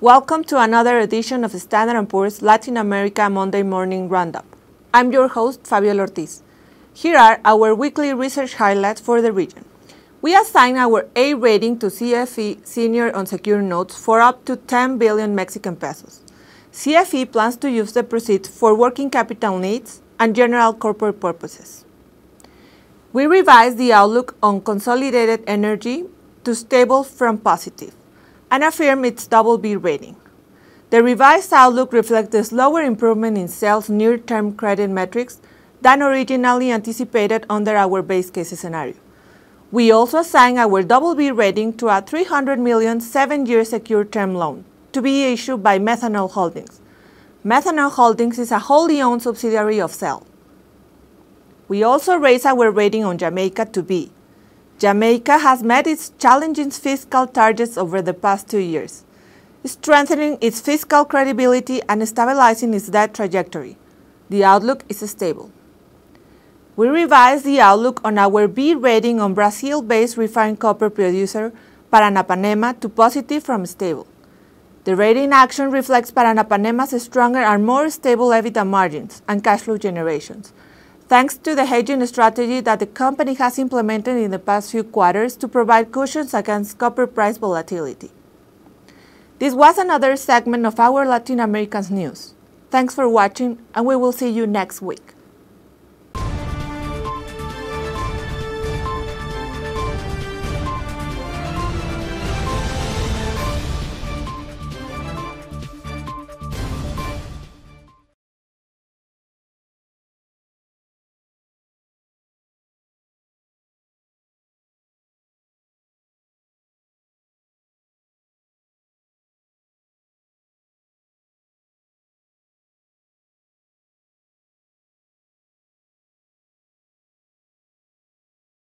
Welcome to another edition of Standard & Poor's Latin America Monday Morning Roundup. I'm your host, Fabiola Ortiz. Here are our weekly research highlights for the region. We assign our A rating to CFE senior unsecured notes for up to 10 billion Mexican pesos. CFE plans to use the proceeds for working capital needs and general corporate purposes. We revised the outlook on consolidated energy to stable from positive and affirm its double B rating. The revised outlook reflects the slower improvement in sales near-term credit metrics than originally anticipated under our base case scenario. We also assigned our double B rating to a 300 million seven-year secured term loan to be issued by Methanol Holdings. Methanol Holdings is a wholly owned subsidiary of CEL. We also raised our rating on Jamaica to B. Jamaica has met its challenging fiscal targets over the past two years, strengthening its fiscal credibility and stabilizing its debt trajectory. The outlook is stable. We revised the outlook on our B rating on Brazil-based refined copper producer Paranapanema to positive from stable. The rating action reflects Paranapanema's stronger and more stable EBITDA margins and cash flow generations, thanks to the hedging strategy that the company has implemented in the past few quarters to provide cushions against copper price volatility. This was another segment of our Latin American news. Thanks for watching, and we will see you next week.